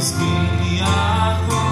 skin the eye.